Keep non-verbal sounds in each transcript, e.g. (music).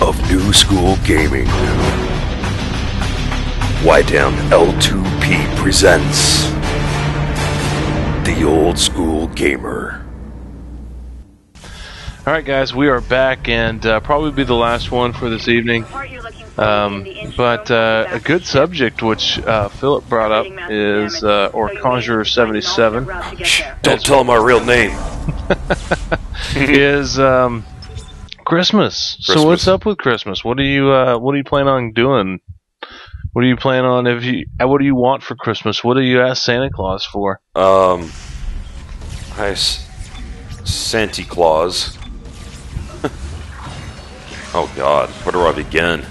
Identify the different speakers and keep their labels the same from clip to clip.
Speaker 1: of new school gaming. White Down L2P presents The Old School Gamer.
Speaker 2: All right, guys, we are back, and uh, probably be the last one for this evening. Um, but uh, a good subject, which uh, Philip brought up, is uh, or Conjurer seventy seven.
Speaker 1: Don't tell him our real name. (laughs)
Speaker 2: is um, Christmas. So what's up with Christmas? What do you uh, What do you plan on doing? What do you plan on if you? uh, What do you want for Christmas? What do you ask Santa Claus for?
Speaker 1: Um, hi, Santa Claus. (laughs) oh God, where do I begin?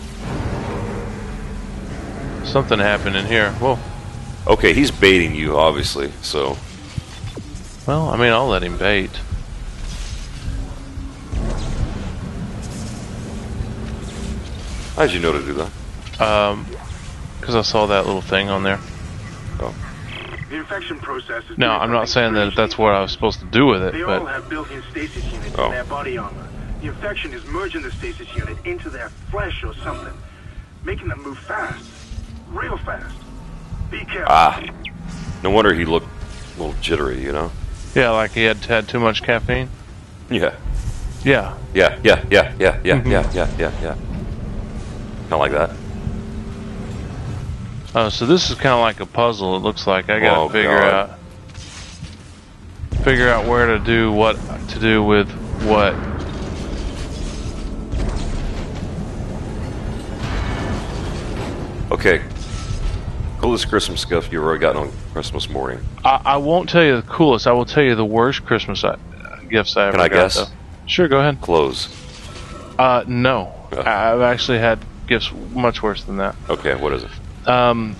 Speaker 2: Something happened in here. Whoa.
Speaker 1: Okay, he's baiting you, obviously. So,
Speaker 2: Well, I mean, I'll let him bait.
Speaker 1: How'd you know to do that?
Speaker 2: Um, because I saw that little thing on there. Oh.
Speaker 3: The infection process is
Speaker 2: No, I'm not saying that that's what I was supposed to do with it,
Speaker 3: They all have built-in stasis units
Speaker 1: Oh.
Speaker 3: in their body armor. The infection is merging the stasis unit into their flesh or something, making them move fast, real fast. Be careful.
Speaker 1: Ah, no wonder he looked a little jittery. You know?
Speaker 2: yeah, like he had had too much caffeine.
Speaker 1: Yeah,
Speaker 2: Yeah,
Speaker 1: yeah, yeah, yeah, yeah, yeah,
Speaker 2: Mhm.
Speaker 1: yeah, yeah, yeah, yeah. Kind of like that.
Speaker 2: Oh, so this is kind of like a puzzle. It looks like I gotta
Speaker 1: Oh,
Speaker 2: figure
Speaker 1: God.
Speaker 2: out figure out where to do what to do with what.
Speaker 1: Okay. Coolest Christmas gift you ever got on Christmas morning?
Speaker 2: I, I won't tell you the coolest. I will tell you the worst Christmas I, gifts I ever
Speaker 1: Can I
Speaker 2: got.
Speaker 1: guess?
Speaker 2: though. Sure, go ahead.
Speaker 1: Clothes.
Speaker 2: Uh, no. I- I've actually had gifts much worse than that.
Speaker 1: Okay, what is it?
Speaker 2: Um,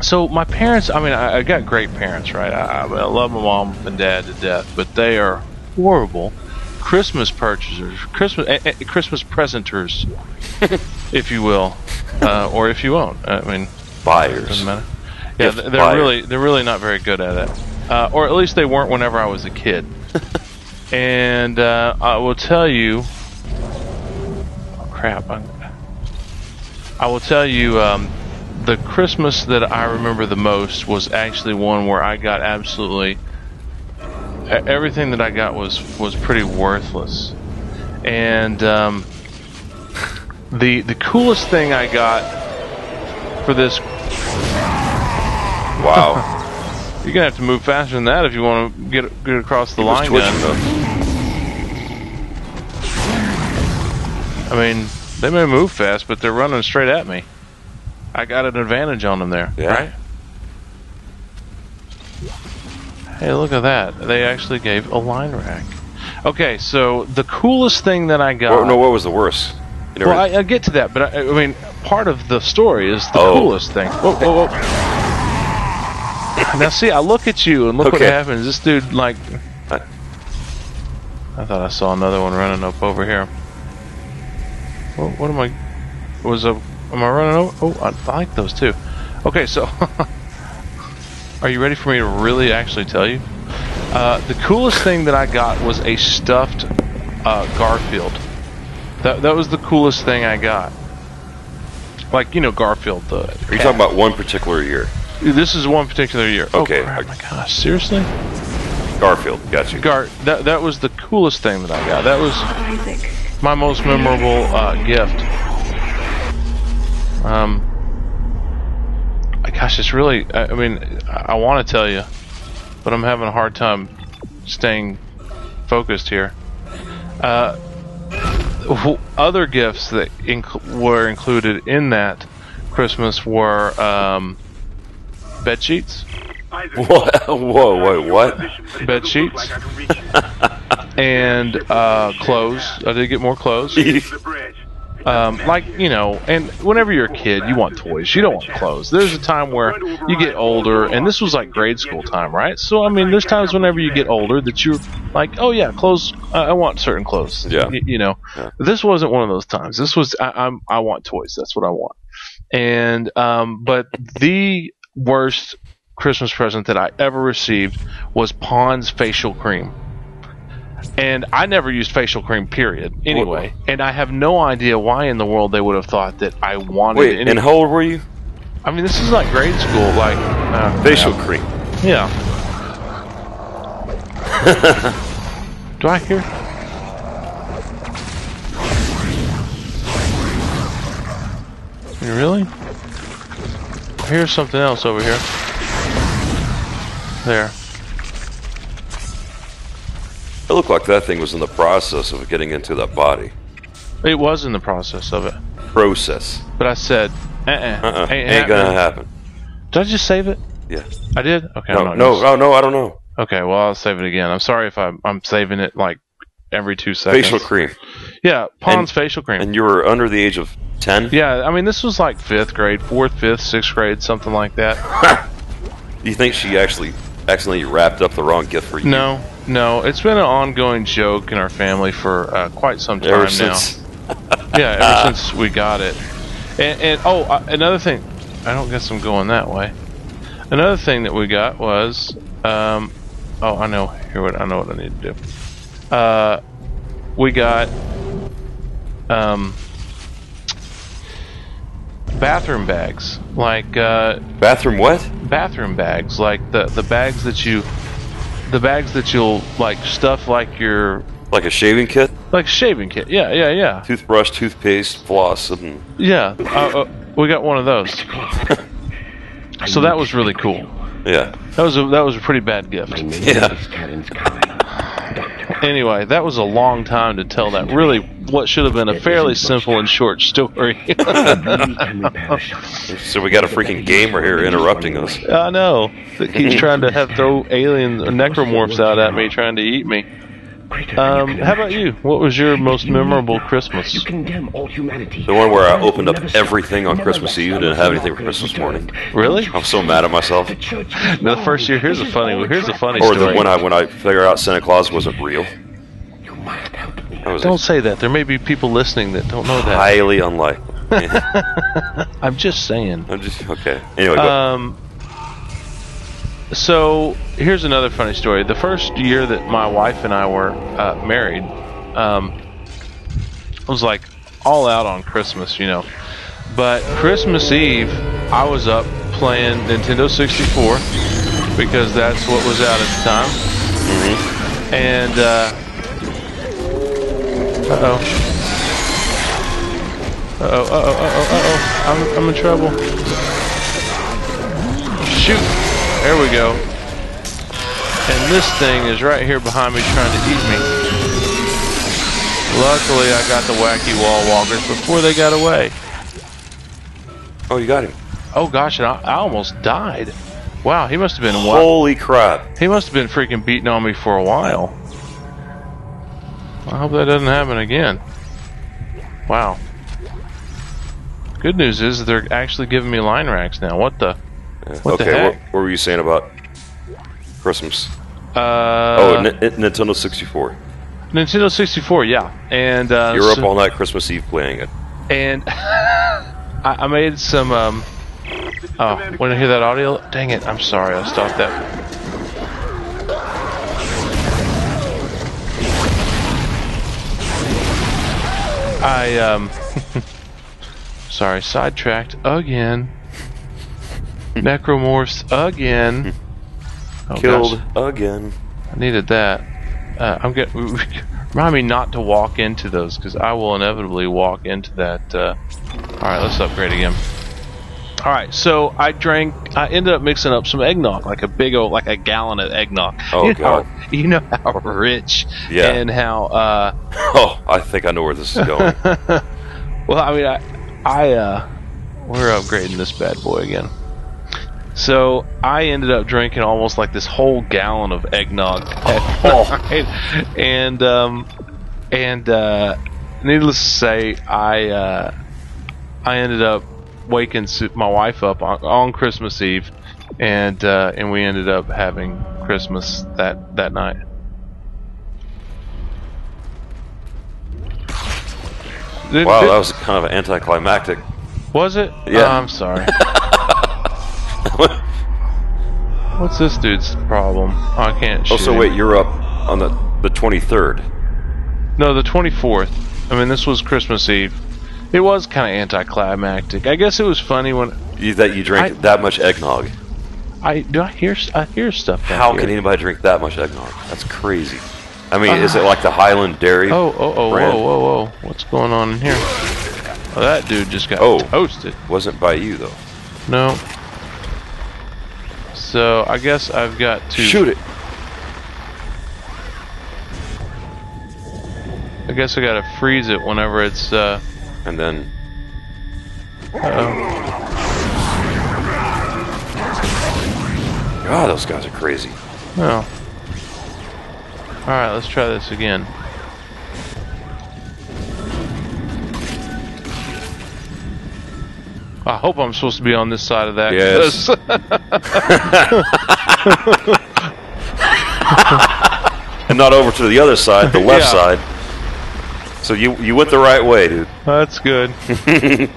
Speaker 2: so my parents, I mean, I, I got great parents, right? I, I I love my mom and dad to death, but they are horrible Christmas purchasers, Christmas eh, Christmas presenters, (laughs) if you will, uh, or if you won't. I mean,
Speaker 1: Buyers.
Speaker 2: doesn't matter. Yeah,
Speaker 1: Gift
Speaker 2: they're
Speaker 1: buyer.
Speaker 2: really they're really not very good at it, uh, or at least they weren't whenever I was a kid. (laughs) and uh, I will tell you, oh, crap, I will tell you, um, the Christmas that I remember the most was actually one where I got absolutely everything that I got was was pretty worthless, and um, the the coolest thing I got for this
Speaker 1: Wow. (laughs)
Speaker 2: You're gonna have to move faster than that if you want to get get across the
Speaker 1: He
Speaker 2: line. I mean, they may move fast, but they're running straight at me. I got an advantage on them there,
Speaker 1: Yeah.
Speaker 2: right? Hey, look at that! They actually gave a line rack. Okay, so the coolest thing that I got.
Speaker 1: What, no, what was the worst? You
Speaker 2: well, I, I get to that, but I, I mean, part of the story is the
Speaker 1: Oh.
Speaker 2: coolest thing. Whoa, whoa, whoa. now, see, I look at you and look what happens. This dude, like,
Speaker 1: I
Speaker 2: thought I saw another one running up over here. What, what am I? Was a? Am I running over? Oh, I, I like those too. Okay, so (laughs) are you ready for me to really actually tell you? Uh, the coolest thing that I got was a stuffed uh, Garfield. That that was the coolest thing I got. Like you know Garfield. The
Speaker 1: Are you talking about one particular year?
Speaker 2: this is one particular year.
Speaker 1: Okay.
Speaker 2: Oh, crap, my gosh, seriously?
Speaker 1: Garfield, got you.
Speaker 2: Gar, that that was the coolest thing that I got. That was
Speaker 4: Isaac.
Speaker 2: My most memorable uh, gift. Um, gosh, it's really. I, I mean, I, I want to tell you, but I'm having a hard time staying focused here. Uh, other gifts that inc- were included in that Christmas were um, bed sheets. (laughs)
Speaker 1: What? Whoa, wait, what?
Speaker 2: Bed sheets? (laughs) and uh, clothes. I did get more clothes. (laughs) Um, like you know, and whenever you're a kid, you want toys. You don't want clothes. There's a time where you get older, and this was like grade school time, right? So I mean, there's times whenever you get older that you're like, oh yeah, clothes. Uh, I want certain clothes.
Speaker 1: Yeah.
Speaker 2: Y- you know,
Speaker 1: Yeah.
Speaker 2: this wasn't one of those times. This was I, I'm I want toys. That's what I want. And um, but the worst Christmas present that I ever received was Pond's facial cream. And I never used facial cream, period. Anyway, and I have no idea why in the world they would have thought that I wanted
Speaker 1: Wait,
Speaker 2: any.
Speaker 1: and how old were you?
Speaker 2: I mean, this is like grade school, like uh,
Speaker 1: Facial cream.
Speaker 2: Yeah. (laughs) Do I hear? Really? I hear something else over here. There.
Speaker 1: It looked like that thing was in the process of getting into that body.
Speaker 2: It was in the process of it,
Speaker 1: Process.
Speaker 2: but I said, uh-uh,
Speaker 1: Uh-uh.
Speaker 2: ain't,
Speaker 1: Ain't gonna happen.
Speaker 2: Did I just save it?
Speaker 1: Yeah.
Speaker 2: I did. Okay.
Speaker 1: No, no, oh, no, I don't know.
Speaker 2: Okay. Well, I'll save it again. I'm sorry if I'm I'm saving it like every two seconds.
Speaker 1: Facial cream.
Speaker 2: Yeah, Pond's
Speaker 1: And-
Speaker 2: facial cream.
Speaker 1: And you were under the age of 10?
Speaker 2: Yeah, I mean, this was like fifth grade, fourth, fifth, sixth grade, something like that.
Speaker 1: Do (laughs) you think she actually accidentally wrapped up the wrong gift for you?
Speaker 2: No, no, it's been an ongoing joke in our family for uh, quite some time
Speaker 1: Ever
Speaker 2: now.
Speaker 1: since. (laughs)
Speaker 2: Yeah, ever (laughs) since we got it. And, and oh, uh, another thing, I don't guess I'm going that way. Another thing that we got was, um, oh, I know. Here, what I know what I need to do. Uh, we got, um, bathroom bags, like uh,
Speaker 1: Bathroom what?
Speaker 2: bathroom bags, like the the bags that you, the bags that you'll like stuff like your
Speaker 1: Like a shaving kit?
Speaker 2: like shaving kit. Yeah, yeah, yeah,
Speaker 1: Toothbrush, toothpaste, floss, and
Speaker 2: yeah. Uh, uh, we got one of those. (laughs) so that was really cool.
Speaker 1: yeah.
Speaker 2: That was a that was a pretty bad gift.
Speaker 1: Yeah.
Speaker 2: Anyway, that was a long time to tell that really what should have been a fairly simple and short story. (laughs)
Speaker 1: So we got a freaking gamer here interrupting us.
Speaker 2: I know. He's trying to have throw alien necromorphs out at me, trying to eat me. Um, how about you? What was your most memorable Christmas?
Speaker 4: You condemn all humanity.
Speaker 1: The one where I opened up everything on Christmas Eve and didn't have anything for Christmas morning.
Speaker 2: Really?
Speaker 1: I'm so mad at myself.
Speaker 2: No, the first year. Here's a funny. Here's a funny
Speaker 1: Or
Speaker 2: story.
Speaker 1: the when I when I figure out Santa Claus wasn't real.
Speaker 4: You must help me.
Speaker 1: Was
Speaker 2: Don't say that. There may be people listening that don't know that.
Speaker 1: highly unlikely. (laughs)
Speaker 2: I'm just saying.
Speaker 1: I'm just okay. Anyway, go.
Speaker 2: Um. So here's another funny story. The first year that my wife and I were uh, married, um, I was like all out on Christmas, you know. But Christmas Eve, I was up playing Nintendo 64 because that's what was out at the time. And uh oh. Uh oh, uh oh, uh oh, uh oh. I'm, I'm in trouble. Shoot. There we go. And this thing is right here behind me trying to eat me. Luckily, I got the wacky wall walkers before they got away.
Speaker 1: oh, you got him.
Speaker 2: Oh gosh, and I, I almost died. Wow, he must have been
Speaker 1: Holy crap!
Speaker 2: he must have been freaking beating on me for a while. I hope that doesn't happen again. Wow. Good news is they're actually giving me line racks now. What the? What the
Speaker 1: okay,
Speaker 2: heck?
Speaker 1: What, what were you saying about Christmas?
Speaker 2: Uh,
Speaker 1: oh, N- Nintendo 64.
Speaker 2: Nintendo 64, yeah. And uh,
Speaker 1: You were up
Speaker 2: so-
Speaker 1: all night Christmas Eve playing it.
Speaker 2: and (laughs) I, I made some. Um, oh, want to hear that audio? Dang it! I'm sorry. I stopped that. I um. (laughs) sorry, sidetracked again. Necromorphs again. (laughs) Oh,
Speaker 1: Killed
Speaker 2: gosh.
Speaker 1: again.
Speaker 2: I needed that. Uh, I'm get (laughs) remind me not to walk into those because I will inevitably walk into that. Uh, all right, let's upgrade again. All right, so I drank. I ended up mixing up some eggnog, like a big old, like a gallon of eggnog.
Speaker 1: Oh,
Speaker 2: you know,
Speaker 1: God.
Speaker 2: how- you know how rich
Speaker 1: Yeah.
Speaker 2: and how. Uh, (laughs)
Speaker 1: Oh, I think I know where this is going.
Speaker 2: well, I mean, I, I, uh, we're upgrading this bad boy again. So I ended up drinking almost like this whole gallon of eggnog, (laughs) night. and um, and uh, needless to say, I uh, I ended up waking my wife up on, on Christmas Eve, and uh, and we ended up having Christmas that that night.
Speaker 1: Wow, that was kind of anticlimactic.
Speaker 2: was it?
Speaker 1: Yeah.
Speaker 2: Oh, I'm sorry. (laughs) (laughs) What's this dude's problem? Oh, I can't shoot
Speaker 1: Oh, so wait, you're up on the The 23rd.
Speaker 2: No, the 24th. I mean, this was Christmas Eve. It was kind of anticlimactic. I guess it was funny when
Speaker 1: You, that you drank
Speaker 2: I-
Speaker 1: that much eggnog.
Speaker 2: I do. I hear. I hear stuff.
Speaker 1: How
Speaker 2: here.
Speaker 1: can anybody drink that much eggnog? That's crazy. I mean, is it uh-huh. like the Hiland Dairy?
Speaker 2: Oh, oh, oh,
Speaker 1: brand?
Speaker 2: whoa, whoa, whoa! What's going on in here? Oh, that dude just got
Speaker 1: Oh.
Speaker 2: toasted.
Speaker 1: Wasn't by you though.
Speaker 2: No. So I guess I've got to
Speaker 1: Shoot it.
Speaker 2: I guess I gotta freeze it whenever it's. uh
Speaker 1: And then
Speaker 2: uh
Speaker 1: God, those guys are crazy.
Speaker 2: Oh. All right, let's try this again. I hope I'm supposed to be on this side of that.
Speaker 1: Yes. (laughs) And not over to the other side, the left
Speaker 2: Yeah.
Speaker 1: side. So you you went the right way, dude.
Speaker 2: That's good. (laughs)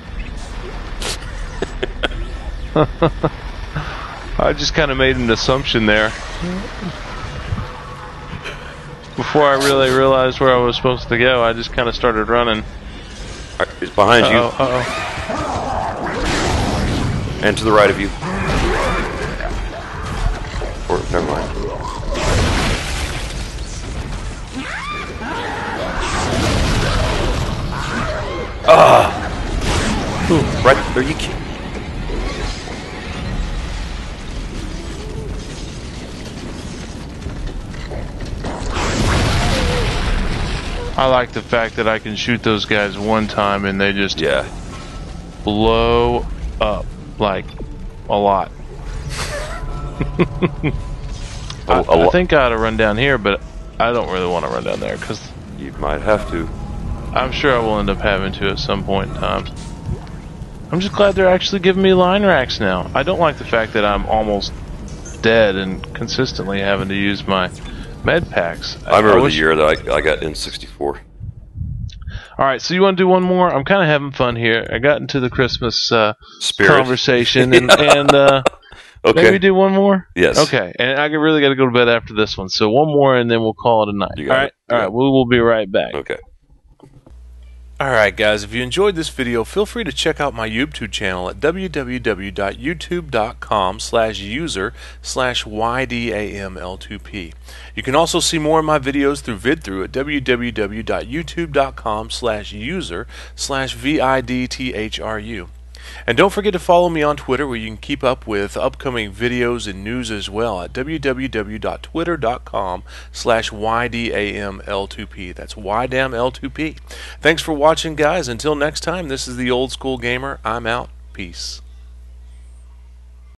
Speaker 2: I just kind of made an assumption there. Before I really realized where I was supposed to go, I just kind of started running.
Speaker 1: It's behind
Speaker 2: Uh-oh,
Speaker 1: you
Speaker 2: uh-oh.
Speaker 1: and to the right of you. Ah! Right there, you can't.
Speaker 2: I like the fact that I can shoot those guys one time and they just
Speaker 1: Yeah.
Speaker 2: blow up like a lot. (laughs) I,
Speaker 1: lo-
Speaker 2: think I ought to run down here, but I don't really want to run down there because
Speaker 1: you might have to.
Speaker 2: I'm sure I will end up having to at some point in time. I'm just glad they're actually giving me line racks now. I don't like the fact that I'm almost dead and consistently having to use my med packs.
Speaker 1: I remember
Speaker 2: wish-
Speaker 1: the year that I, I got N64.
Speaker 2: All right, so you want to do one more? I'm kind of having fun here. I got into the Christmas uh,
Speaker 1: Spirit.
Speaker 2: conversation, (laughs) and, and uh, (laughs)
Speaker 1: Okay.
Speaker 2: maybe do one more.
Speaker 1: Yes.
Speaker 2: Okay, and I really got to go to bed after this one. So one more, and then we'll call it a night. All
Speaker 1: it. You
Speaker 2: all right.
Speaker 1: it.
Speaker 2: We will be right back.
Speaker 1: Okay.
Speaker 5: Alright guys, if you enjoyed this video, feel free to check out my YouTube channel at www.youtube.com slash user slash ydaml2p. You can also see more of my videos through VidThru at www.youtube.com slash user slash vidthru. And don't forget to follow me on Twitter where you can keep up with upcoming videos and news as well at www.twitter.com slash ydaml2p. That's ydaml2p. Thanks for watching, guys. Until next time, this is the Old School Gamer. I'm out. Peace.